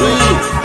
Three,